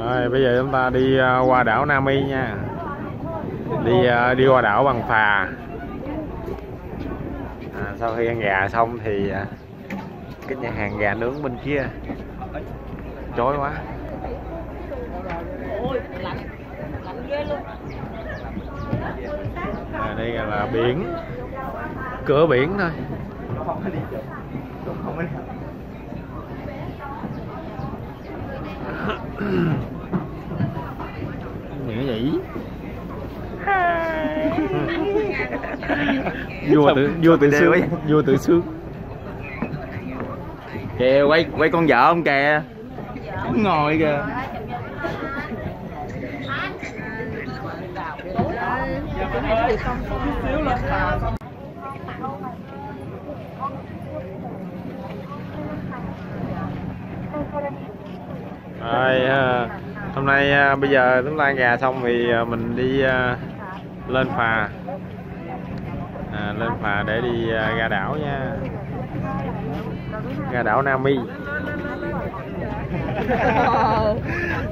Rồi bây giờ chúng ta đi à, qua đảo Nam Y nha. Đi à, đi qua đảo bằng phà. À, Sau khi ăn gà xong thì à, Cái nhà hàng gà nướng bên kia. Chói quá. À, Đây là biển Cửa biển thôi. Những cái gì vua tự vua tự sướng vua tự sướng. Kìa quay quay con vợ không kìa? Ngồi kìa rồi à, hôm nay à, bây giờ chúng ta ăn gà xong thì à, mình đi lên phà. À, lên phà để đi ra đảo nha. Ra đảo Nam Y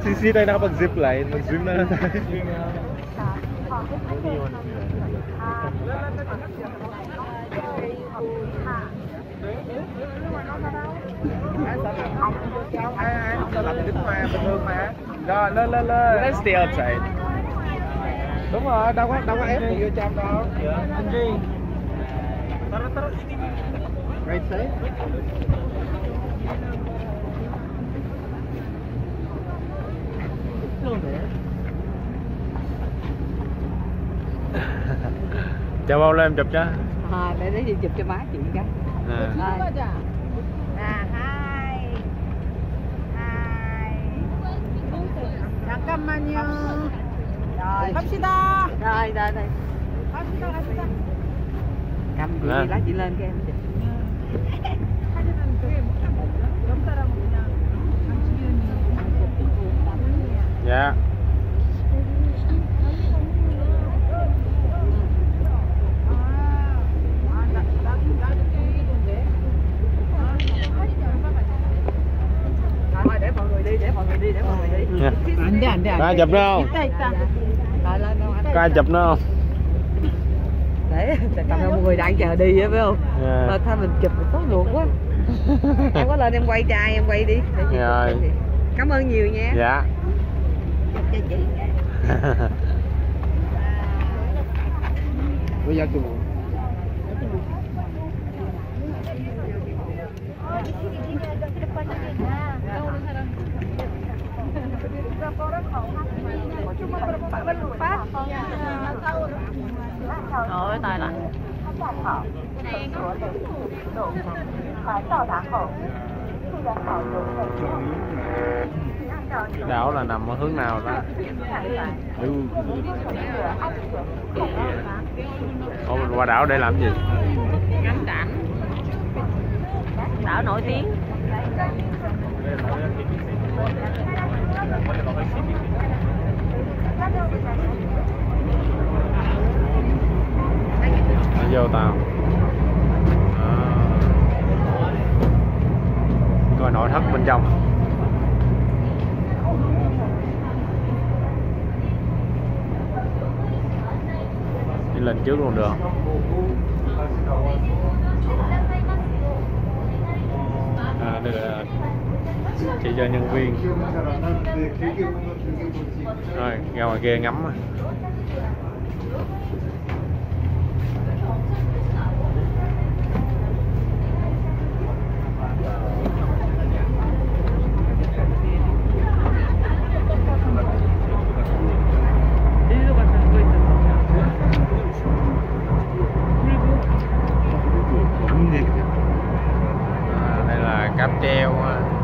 Sisi đây nó bằng zip lại bằng zip nó Rồi lên lên lên. Let's stay outside Đúng rồi, đâu có đâu có ép gì vô trong đâu. Anh Duy Right side. cho bao lên chụp cho à để để chụp cho má chị cái à. Rồi. 자, 하이. 하이. 잠깐만요. rồi 갑시다. rồi rồi rồi 갑시다, 갑시다. cầm chị Lên. đi lát chị lên cái em chụp 사 để mọi người đi để mọi người đi. Dạ. Chụp nó không? Chụp nó không? Để cầm mọi người đang chờ đi á phải không? Dạ. Mà thôi mình chụp một tốt luôn quá. em có lên em quay trai em quay đi. Rồi. Dạ. Cảm ơn nhiều nha. Dạ. Bây giờ chụp. cho chị Bây giờ tụi Ôi tài lạnh. Cái đảo là nằm ở hướng nào ta? Ừ. Mình qua đảo để làm gì? Ngắm cảnh đảo nổi tiếng. Nó vô tàu. À. coi nội thất bên trong. Đi lên trước luôn được. Được chỉ cho nhân viên. Rồi ra ngoài kia ngắm à, đây là cáp treo à.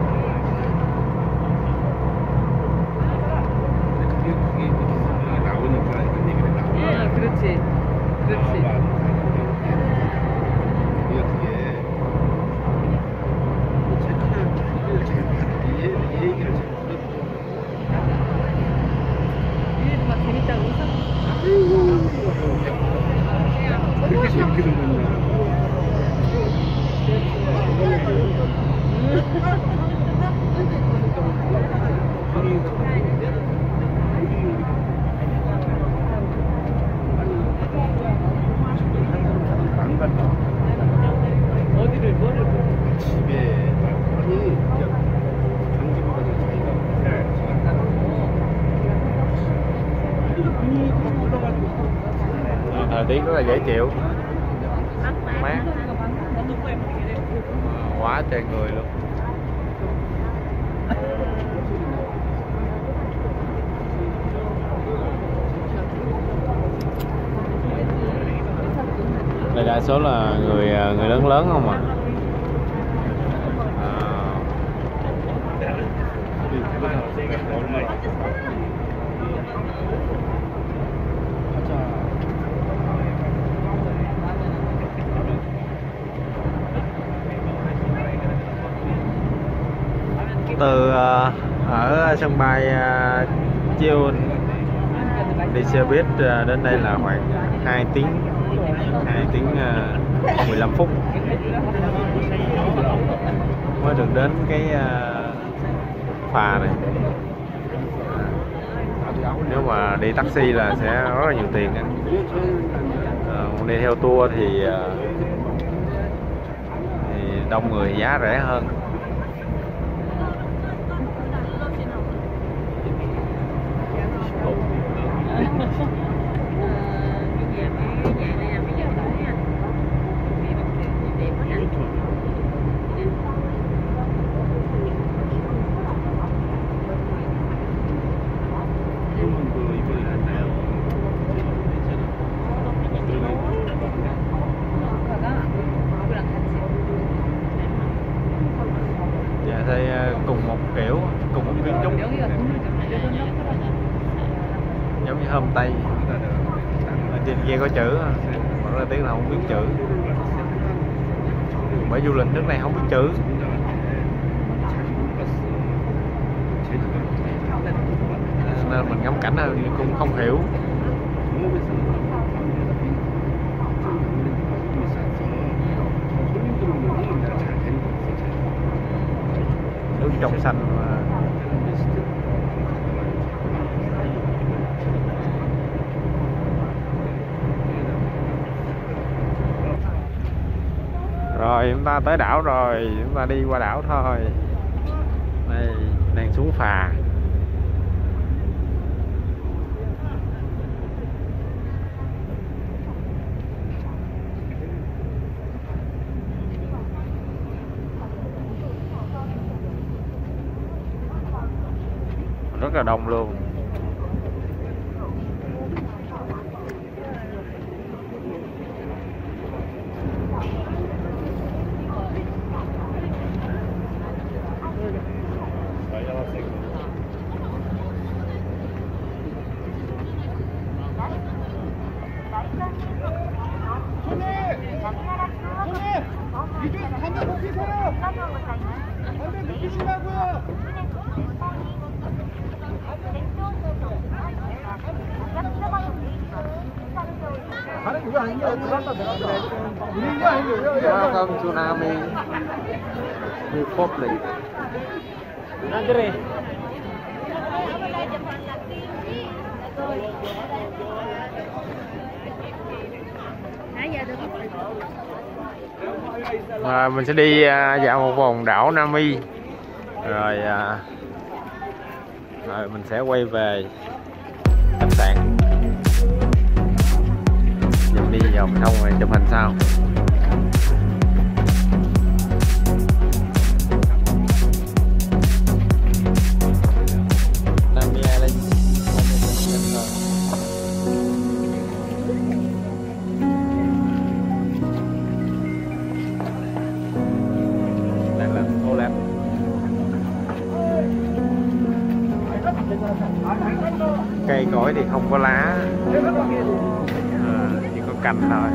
tiết rất là dễ chịu. Mát. Quá trời người luôn. Đây đa số là người à, người lớn lớn không à, từ ờ, ở sân bay à, đi xe buýt ờ, đến đây là khoảng 2 tiếng 2 tiếng 15 phút. Mới được đến cái phà này. Nếu mà đi taxi là sẽ rất là nhiều tiền á. Đi theo tour thì thì đông người giá rẻ hơn dạ thì à, cùng một kiểu cùng một kiến trúc giống như hôm tây ở trên kia có chữ à, mà ra tiếng là không biết chữ bởi du lịch nước này không biết chữ nên mình ngắm cảnh thì cũng không hiểu. Nước trong xanh mà. Rồi, chúng ta tới đảo rồi. Chúng ta đi qua đảo thôi. Này đang xuống phà. Rất là đông luôn. Welcome to Nami. Republic. Và mình sẽ đi à, dạo một vòng đảo Nami. Rồi à, rồi mình sẽ quay về khách sạn. Mình đi vòng thông rồi chụp hình sau cối thì không có lá. À, chỉ có cành thôi.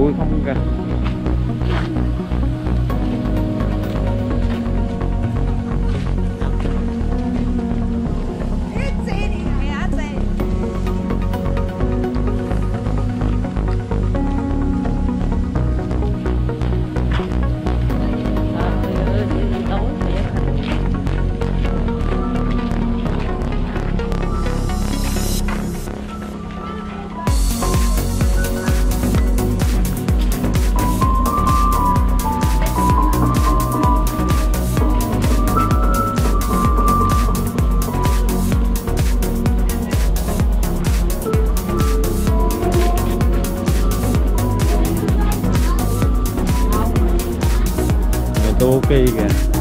Bụi không kìa Rồi tôi ok kìa